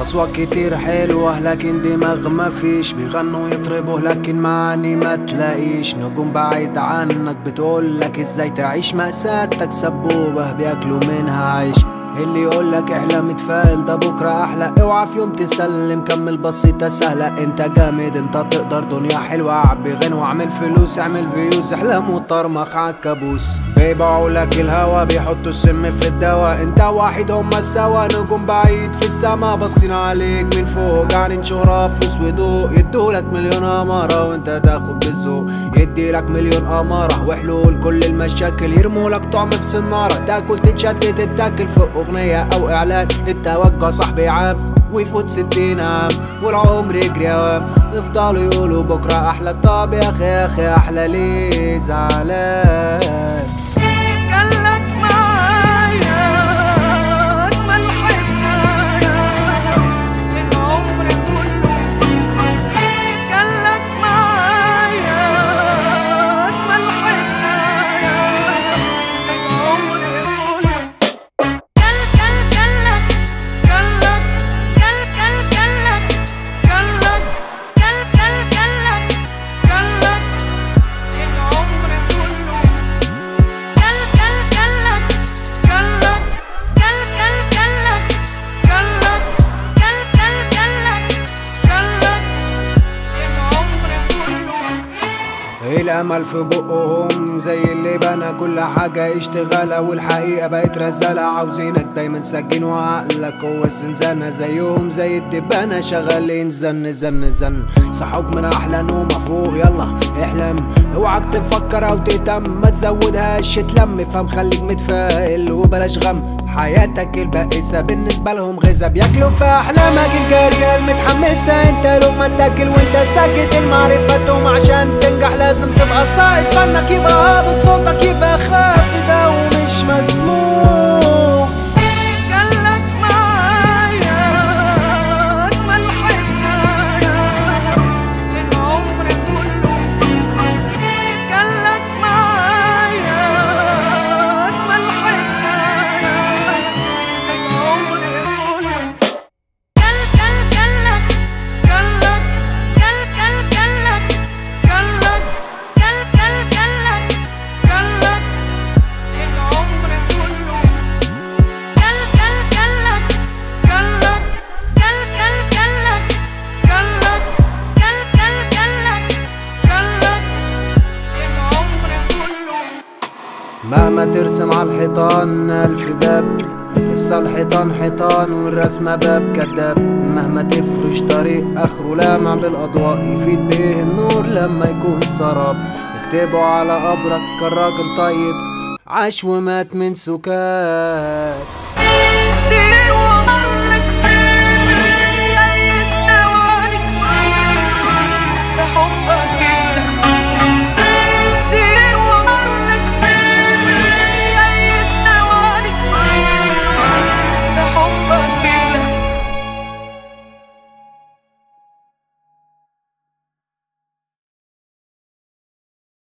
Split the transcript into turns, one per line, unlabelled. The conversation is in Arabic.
أصوات كتير حلوة لكن دماغ مفيش بيغنوا يطربوا لكن معاني ما تلاقيش. نجوم بعيد عنك بتقولك إزاي تعيش؟ مأساتك سبوبة بياكلوا منها عيش. اللي يقولك احلم اتفائل ده بكرة أحلى. اوعى في يوم تسلم كمل بسيطة سهلة. انت جامد انت تقدر دنيا حلوة. عبي غنى واعمل فلوس اعمل فيوز. احلم وطرمخ عالكابوس بيبيعوا لك الهوا بيحطوا السم في الدواء. انت واحد هما سوا نجوم بعيد في السما باصين عليك من فوق. قاعدين شهرة فلوس وضوء يدولك مليون أمارة وانت تاخد بالذوق. يديلك مليون أمارة وحلول كل المشاكل. يرمولك طعم في سنارة. تاكل تتشتت تتاكل فوق أغنية أو إعلان. التوجع صاحبي عام ويفوت ستين عام والعمر يجري اوام يفضلوا يقولوا بكرة أحلى. طب يا أخي يا أخي أحلى. ليه زعلان؟ الأمل في بقهم زي اللي بنى كل حاجة اشتغالة والحقيقة بقت رزالة. عاوزينك دايما سجين وعقلك هو الزنزانة زيهم زي الدبانة شغالين زن زن زن. صحوك من أحلى نومة فوق يلا احلم. اوعك تفكر أو تهتم ما تزودهاش تلم. فهم خليك متفائل وبلاش غم. حياتك البائسة بالنسبة لهم غذا بياكلوا في أحلامك الجارية المتحمسة. انت لقمة تاكل وانت ساكت المعرفة توم عشان تنجح لازم تبقى صائد فنك يبقى هابط صوتك يبقى خافت أو مش مسموع مهما ترسم على الحيطان ألف باب لسه الحيطان حيطان والرسمة باب كداب. مهما تفرش طريق آخره لامع بالأضواء. يفيد بيه النور لما يكون سراب. اكتبوا على قبرك كان راجل طيب. عاش ومات من سكات.